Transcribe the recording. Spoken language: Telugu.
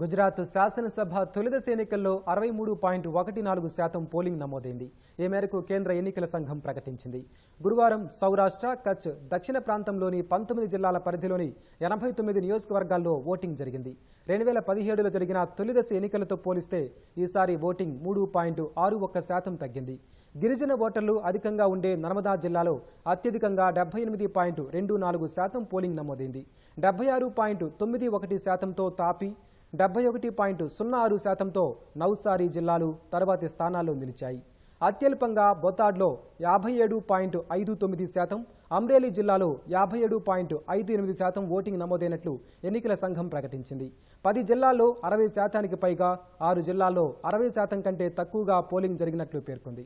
గుజరాత్ శాసనసభ తొలిదశ ఎన్నికల్లో అరవై మూడు పాయింట్ ఒకటి నాలుగు శాతం పోలింగ్ నమోదైంది. ఈ మేరకు కేంద్ర ఎన్నికల సంఘం ప్రకటించింది. గురువారం సౌరాష్ట్ర కచ్ దక్షిణ ప్రాంతంలోని పంతొమ్మిది జిల్లాల పరిధిలోని ఎనభై తొమ్మిది నియోజకవర్గాల్లో ఓటింగ్ జరిగింది. రెండు వేల పదిహేడులో జరిగిన తొలిదశ ఎన్నికలతో పోలిస్తే ఈసారి ఓటింగ్ మూడు పాయింట్ ఆరు ఒక్క శాతం తగ్గింది. గిరిజన ఓటర్లు అధికంగా ఉండే నర్మదా జిల్లాలో అత్యధికంగా డెబ్బై ఎనిమిది పాయింట్ రెండు నాలుగు శాతం పోలింగ్ నమోదైంది. డెబ్బై ఆరు పాయింట్ తొమ్మిది ఒకటి శాతంతో తాపి డెబ్బై ఒకటి పాయింట్ సున్నా ఆరు శాతంతో నౌసారి జిల్లాలు తర్వాతి స్థానాల్లో నిలిచాయి. అత్యల్పంగా బొతాడ్లో యాభై ఏడు పాయింట్ ఐదు తొమ్మిది శాతం అమ్రేలీ జిల్లాలో యాభై ఏడు పాయింట్ ఐదు ఎనిమిది శాతం ఓటింగ్ నమోదైనట్లు ఎన్నికల సంఘం ప్రకటించింది. పది జిల్లాల్లో అరవై శాతానికి పైగా ఆరు జిల్లాల్లో అరవై శాతం కంటే తక్కువగా పోలింగ్ జరిగినట్లు పేర్కొంది.